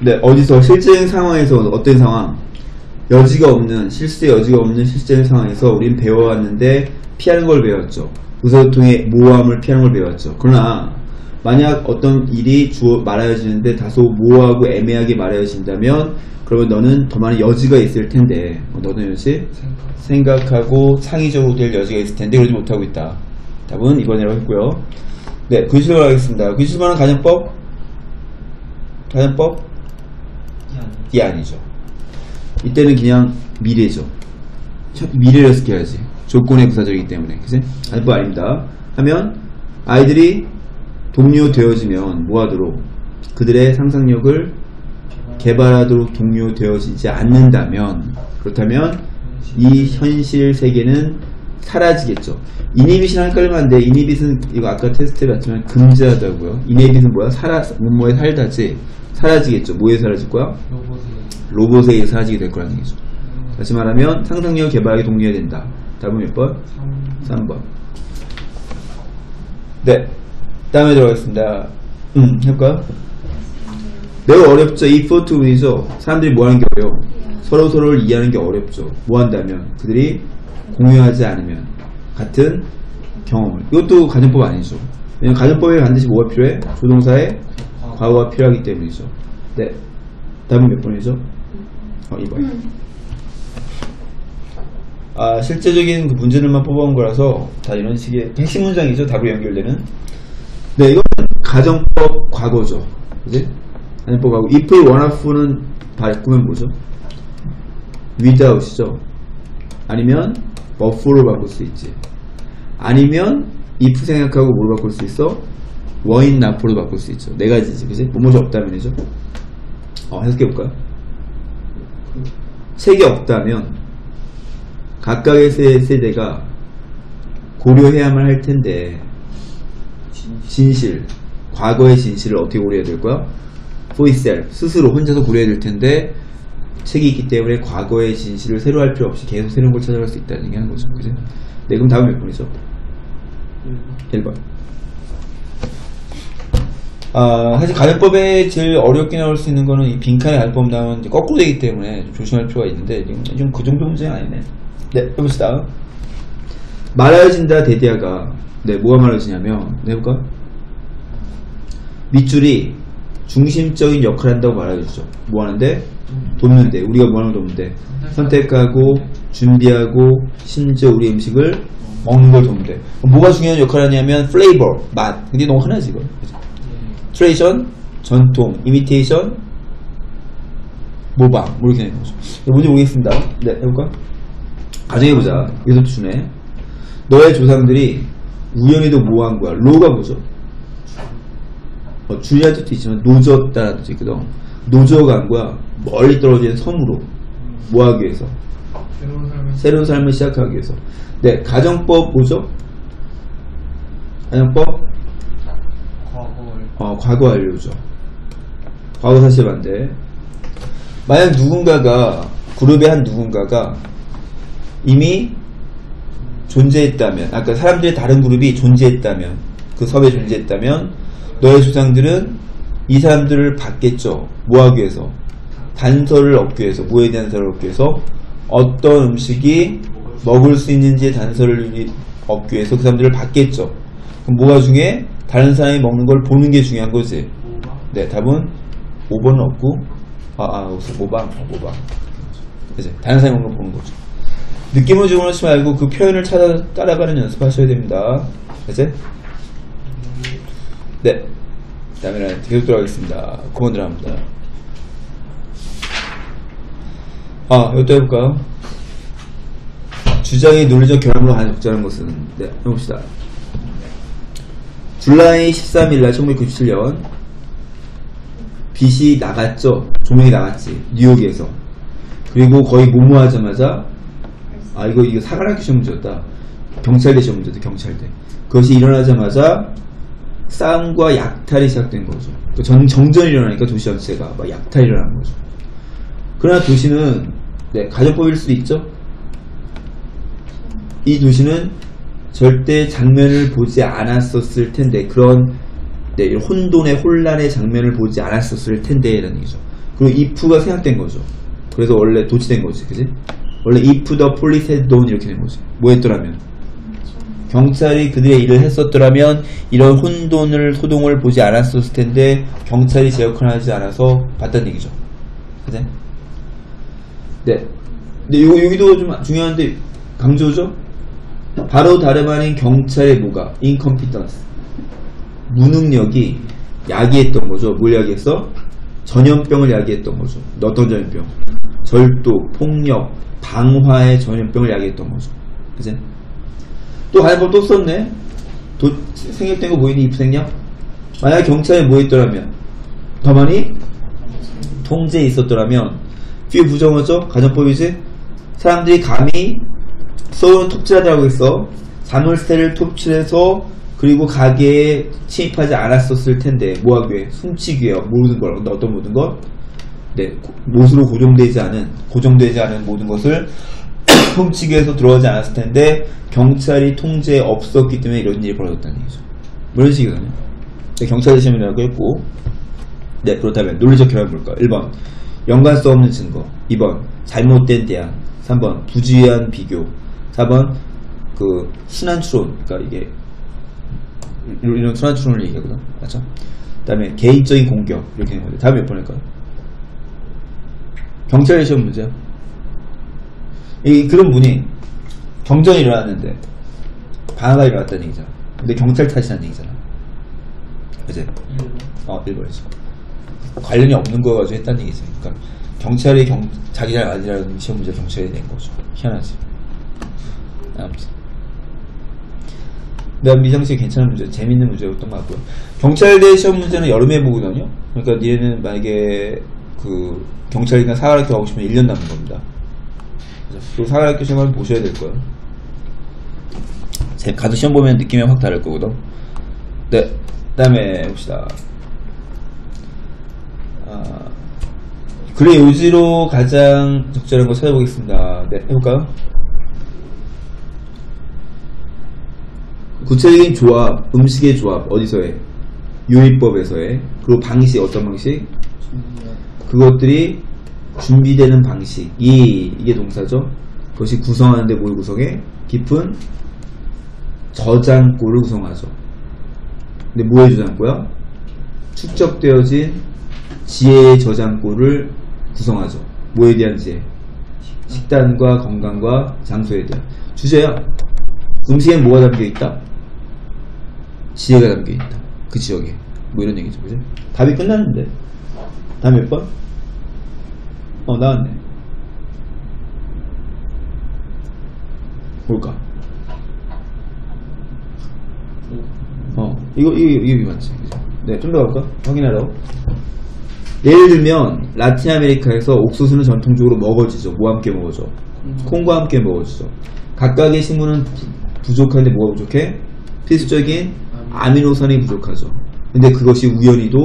네, 어디서 실제 상황에서 어떤 상황? 여지가 없는 실제 여지가 없는 실제 상황에서 우린 배워왔는데 피하는 걸 배웠죠. 의사소통의 모호함을 피하는 걸 배웠죠. 그러나 만약 어떤 일이 주어 말하여지는데 다소 모호하고 애매하게 말하여진다면 그러면 너는 더 많은 여지가 있을 텐데 어, 너는 여지 생각하고 창의적으로 될 여지가 있을 텐데 그러지 못하고 있다. 답은 이번이라고 했고요. 네, 군수를 하겠습니다. 군수만은 가정법? 가정법? 이 아니죠. 이때는 그냥 미래죠. 첫 미래를 스켜야지. 조건의 부사절이기 때문에. 그지? 가정법 아닙니다. 하면 아이들이 동료 되어지면 뭐하도록 그들의 상상력을 개발하도록 동료되어지지 않는다면 그렇다면 이 현실 세계는 사라지겠죠. 헷갈리면 안 돼. 이니빗은 이거 아까 테스트에 봤지만 금지하다고요. 이니빗은 뭐야? 살아 뭐뭐에 살다지 사라지겠죠. 뭐에 사라질 거야? 로봇에 의해 사라지게 될 거라는 얘기죠. 다시 말하면 상상력을 개발하게 독려해야 된다. 답은 몇 번? 3번. 네. 다음에 들어가겠습니다. 음, 해볼까요? 매우 어렵죠. 이 포트문이죠. 사람들이 뭐 하는 게 어려워? 서로 서로를 이해하는 게 어렵죠. 뭐 한다면? 그들이 공유하지 않으면 같은 경험을. 이것도 가정법 아니죠. 왜냐면 가정법에 반드시 뭐가 필요해? 조동사의 과거가 필요하기 때문이죠. 네. 다음은 몇 번이죠? 어, 2번. 아, 실제적인 그 문제들만 뽑아온 거라서 다 이런 식의 핵심 문장이죠. 답으로 연결되는. 네, 이건 가정법 과거죠. 그지? 가정법 과거. if, wanna는 바꾸면 뭐죠? without이죠. 아니면 buffer로 바꿀 수 있지. 아니면 if 생각하고 뭐로 바꿀 수 있어? in not로 바꿀 수 있죠. 네 가지지. 그지? 뭐뭐이 없다면이죠. 어, 해석해볼까요? 책이 없다면 각각의 세- 세대가 고려해야만 할 텐데 진실, 과거의 진실을 어떻게 고려해야 될 거야? for itself, 스스로 혼자서 고려해야 될 텐데 책이 있기 때문에 과거의 진실을 새로 할 필요 없이 계속 새로운 걸 찾아갈 수 있다는 얘기 하는 거죠. 그죠? 네, 그럼 다음 몇 번이죠? 1번. 아, 사실 가정법에 제일 어렵게 나올 수 있는 거는 이 빈칸에 가정법 나오면 거꾸로 되기 때문에 좀 조심할 필요가 있는데 좀그 정도 문제는 아니네. 네, 해봅시다. 말하여진다 that 이하가 네, 뭐가 말하여지냐면 네, 해볼까? 밑줄이 중심적인 역할을 한다고 말해주죠. 뭐 하는데? 돕는 데. 우리가 뭐 하는 걸 돕는 데? 선택하고, 준비하고, 심지어 우리 음식을 먹는 걸 돕는데. 그럼 뭐가 중요한 역할을 하냐면, flavor, 맛. 근데 너무 흔하지, 이거. tradition, 전통, imitation, 모방. 뭐 이렇게 되는 거죠. 뭔지 모르겠습니다. 네, 해볼까? 가정해보자. 여기서 주네. 너의 조상들이 우연히도 뭐한 거야? 로가 뭐죠? 어, 줄리할 뜻도 있지만 노졌다라는 뜻이 있거든. 노져간 거야. 멀리 떨어진 섬으로 뭐 하기 위해서? 새로운 삶을 새로운 삶을 시작하기 위해서. 네, 가정법 뭐죠? 가정법 과거를 어, 과거 완료죠. 과거 사실 반대. 만약 누군가가 그룹의 한 누군가가 이미 존재했다면, 아까 사람들의 다른 그룹이 존재했다면, 그 섭에 존재했다면, 너의 조상들은 이 사람들을 받겠죠. 뭐 하기 위해서? 단서를 얻기 위해서, 뭐에 대한 단서를 얻기 위해서, 어떤 음식이 먹을 수 있는지의 단서를 이- 얻기 위해서 그 사람들을 받겠죠. 그럼 뭐가 중요해? 다른 사람이 먹는 걸 보는 게 중요한 거지. 네, 답은 5번은 없고, 아, 아, 우선 모방, 어, 모방. 그지? 다른 사람이 먹는 걸 보는 거죠. 느낌을 주문하지 말고 그 표현을 찾아, 따라가는 연습하셔야 됩니다. 그지? 네. 다음에는 계속 들어가겠습니다. 9번 들어갑니다. 아, 이것도 해볼까요? 주장의 논리적 결함으로 적절한 것은, 네, 해봅시다. 줄라이 13일날 1997년 빛이 나갔죠. 조명이 나갔지. 뉴욕에서. 그리고 거의 모모하자마자 아 이거 이거 사관학교 시험 문제였다. 경찰대 시험 문제다. 경찰대. 그것이 일어나자마자 싸움과 약탈이 시작된 거죠. 그 정, 정전이 일어나니까 도시 전체가 막 약탈이 일어나는 거죠. 그러나 도시는 네, 가정법일 수도 있죠. 이 도시는 절대 장면을 보지 않았었을 텐데 그런 네, 혼돈의 혼란의 장면을 보지 않았었을 텐데 라는 얘기죠. 그리고 if가 생략된 거죠. 그래서 원래 도치된 거지, 그지? 원래 if the police had known 이렇게 된 거지. 뭐 했더라면? 경찰이 그들의 일을 했었더라면 이런 혼돈을 소동을 보지 않았었을 텐데 경찰이 제 역할을 하지 않아서 봤다는 얘기죠. 그지? 네. 근데 요, 여기도 좀 중요한데 강조죠? 바로 다름 아닌 경찰의 뭐가? incompetence. 무능력이 야기했던 거죠. 뭘 야기했어? 전염병을 야기했던 거죠. 어떤 전염병? 절도, 폭력, 방화의 전염병을 야기했던 거죠. 그지? 또 가는 또 썼네. 도, 생략된 거 보이니? if 생략? 만약 경찰에 뭐 했더라면? 가만히 통제에 있었더라면 뒤에 부정어죠? 가정법이지? 사람들이 감히 서울은 톱질하자고 했어. 자물쇠를 톱질해서 그리고 가게에 침입하지 않았었을 텐데 뭐? 훔치기 위해 모든 걸 어떤 모든 것? 네, 고- 못으로 고정되지 않은 고정되지 않은 모든 것을 훔치기 위해서 들어가지 않았을 텐데 경찰이 통제에 없었기 때문에 이런 일이 벌어졌다는 얘기죠. 뭐 이런 식이거든요. 네, 경찰 시험이라고 했고 네, 그렇다면 논리적 결합을 볼까요? 1번 연관성 없는 증거. 2번 잘못된 대안. 3번 부주의한 비교. 4번 그 순환 추론. 그러니까 이게 이런 순환 추론을 얘기하거든. 맞죠? 그 다음에 개인적인 공격. 이렇게 되는 건데 다음에 몇 번일까요? 경찰 시험 문제야 이 그런 분이 경전이 일어났는데 방화가 일어났다는 얘기잖아. 근데 경찰 탓이라는 얘기잖아. 그지? 어, 1번이죠. 관련이 없는 거 가지고 했다는 얘기죠. 그러니까 경찰이 경, 자기 잘 아니라는 시험 문제 경찰이 낸 거죠. 희한하지. 아무튼. 난 미정씨 괜찮은 문제, 재밌는 문제였던 것 같고요. 경찰대 시험 문제는 여름에 보거든요. 그러니까 니네는 만약에 그 경찰이나 사관학교 하고 싶으면 1년 남은 겁니다. 그래서 사관학교 시험을 보셔야 될 거예요. 제 가서 시험 보면 느낌이 확 다를 거거든. 네. 그 다음에 봅시다. 아, 글의 요지로 가장 적절한 거 찾아보겠습니다. 네, 해볼까요? 구체적인 조합, 음식의 조합, 어디서해? 요리법에서해. 그리고 방식, 어떤 방식? 그것들이 준비되는 방식. 이, 이게 동사죠. 그것이 구성하는데 뭘 구성해? 깊은 저장고를 구성하죠. 근데 뭐의 저장고야? 축적되어진 지혜의 저장고를 구성하죠. 뭐에 대한 지혜? 식단과 건강과 장소에 대한 주제야. 음식에 뭐가 담겨 있다? 지혜가 담겨 있다. 그 지역에. 뭐 이런 얘기죠. 그죠? 답이 끝났는데. 다음 몇 번? 어, 나왔네. 뭘까? 어, 이거, 이거, 이거 맞지? 그죠? 네, 좀 더 갈까? 확인하러. 예를 들면, 라틴 아메리카에서 옥수수는 전통적으로 먹어지죠. 뭐와 함께 먹어져? 콩과 함께 먹어지죠. 각각의 식물은 부- 부족한데 뭐가 부족해? 필수적인 아미노산이 부족하죠. 근데 그것이 우연히도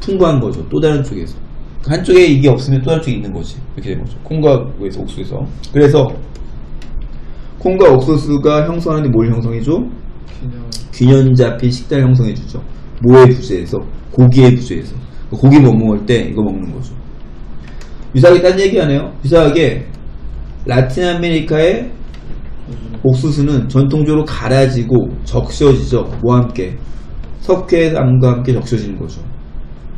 풍부한 거죠. 또 다른 쪽에서. 한쪽에 이게 없으면 또 다른 쪽에 있는 거지. 이렇게 된 거죠. 콩과 그에서 옥수수에서. 그래서 콩과 옥수수가 형성하는데 뭘 형성해줘? 균형 균형 잡힌 식단을 형성해주죠. 뭐의 부재에서? 고기의 부재에서. 고기 못 먹을 때 이거 먹는 거죠. 유사하게 딴 얘기 하네요. 유사하게 라틴 아메리카의 옥수수는 전통적으로 갈아지고 적셔지죠. 뭐와 함께? 석회암과 함께 적셔지는 거죠.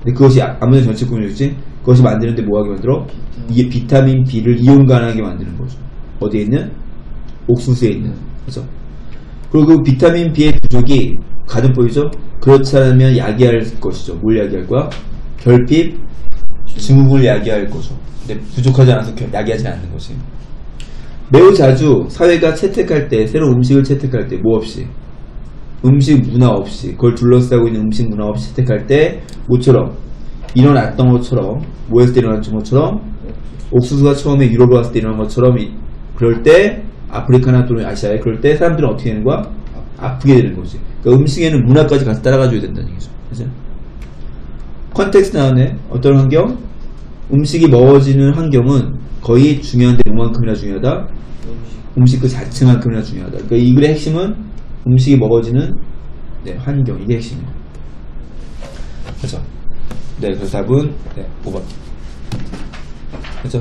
근데 그것이 아- 아무래도 전체 꾸며주지? 그것이 만드는데 뭐하게 만들어? 이게 비타민 B를 이용 가능하게 만드는 거죠. 어디에 있는? 옥수수에 있는. 그죠? 그리고 그 비타민 B의 부족이 가정법이죠? 그렇지 않으면 야기할 것이죠. 뭘 야기할 거야? 결핍, 증후군을 야기할 거죠. 근데 부족하지 않아서 결- 야기하지 않는 거지. 매우 자주 사회가 채택할 때, 새로운 음식을 채택할 때, 뭐 없이? 음식 문화 없이, 그걸 둘러싸고 있는 음식 문화 없이 채택할 때, 뭐처럼? 일어났던 것처럼, 뭐 했을 때 일어났던 것처럼, 옥수수가 처음에 유럽에 왔을 때 일어난 것처럼, 이- 그럴 때, 아프리카나 또는 아시아에, 그럴 때 사람들은 어떻게 되는 거야? 아프게 되는 거지. 그러니까 음식에는 문화까지 같이 따라가줘야 된다는 얘기죠. 그죠? context 나오네. 어떤 환경? 음식이 먹어지는 환경은 거의 중요한데 뭐만큼이나 중요하다? 음식 그 자체만큼이나 중요하다. 그러니까 이 글의 핵심은 음식이 먹어지는 네, 환경 이게 핵심이에요. 그렇죠? 네, 그래서 답은 네, 5번. 그죠?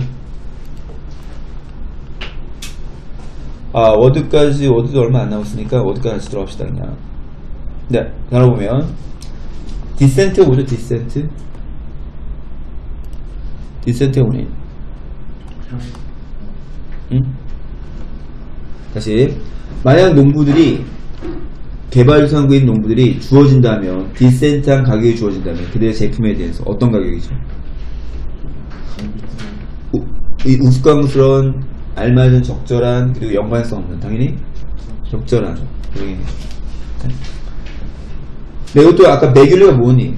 아, word까지, word도 얼마 안 남았으니까 word까지 다시 들어갑시다, 그냥. 네, 나눠보면. decent가 뭐죠, decent? decent가 뭐니? 응? 다시. 만약 농부들이, 개발도상국인 농부들이 주어진다면, decent한 가격이 주어진다면, 그들의 제품에 대해서 어떤 가격이죠? 우- 이 우스꽝스러운 알맞은 적절한 그리고 연관성 없는 당연히 적절하죠. 당연 히. 네, 이것도 아까 매귤리가 뭐니?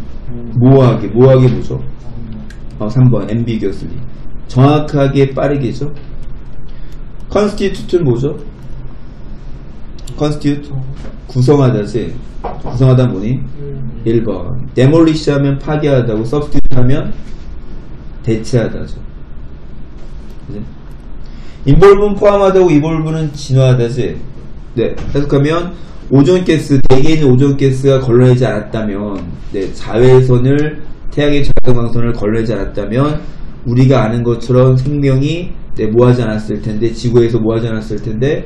모호하게 모호하게 뭐죠? 어, 3번 ambiguously 정확하게 빠르게죠. constitute는 뭐죠? constitute 구성하다지 구성하다 뭐니? 1번 demolish 하면 파괴하다고 substitute 하면 대체하다죠. 그지? 인볼브는 포함하다고 이볼브는 진화하다지. 네. 해석하면 오존가스 대기에 있는 오존가스가 걸러내지 않았다면, 네, 자외선을 태양의 자극광선을 걸러내지 않았다면 우리가 아는 것처럼 생명이 네, 뭐하지 않았을 텐데 지구에서 뭐하지 않았을 텐데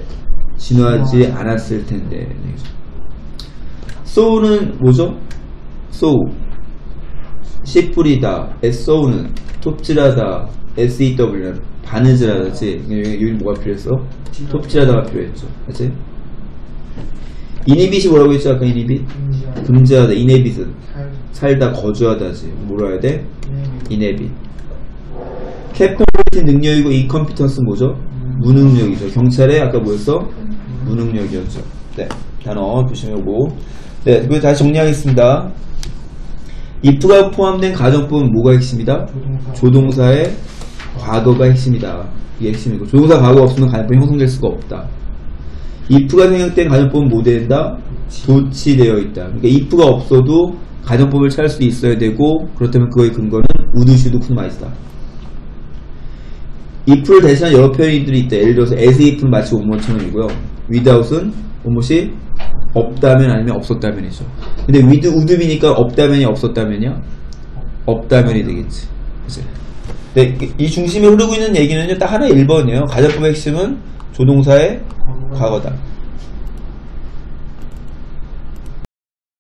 진화하지 않았을 텐데. 네. 소우는 뭐죠? 소우 씨 뿌리다, saw는 톱질하다, sew는 바느질하다지. 여기 뭐가 필요했어? 톱질하다가 필요했죠. 그치? inhibit이 뭐라고 했죠? 아까 inhibit? 금지하다. 금지하다, inhabit은 살. 살다, 거주하다지. 뭐라 해야 돼? 네. inhabit. capacity 능력이고 incompetence 뭐죠? 무능력이죠. 경찰에 아까 뭐였어? 무능력이었죠. 네. 단어 조심해오고. 네, 그리고 다시 정리하겠습니다. if가 포함된 가정법은 뭐가 핵심이다? 조동사. 조동사의 과거가 핵심이다. 이게 핵심이고 조동사 과거가 없으면 가정법이 형성될 수가 없다. If가 생략된 가정법은 뭐 된다? 도치되어 있다. 그러니까 if가 없어도 가정법을 찾을 수 있어야 되고 그렇다면 그거의 근거는 우드슈드 쿠누마이스다. if를 대신한 여러 표현들이 있다. 예를 들어서 as if는 마치 오모처럼이고요. without은 오못이 없다면 아니면 없었다면이죠. 근데 with, wouldbe니까 없다면이 없었다면이야? 없다면이 되겠지. 그치? 네, 이- 이 중심에 흐르고 있는 얘기는요, 딱 하나 1번이에요. 가정법의 핵심은 조동사의 과거다.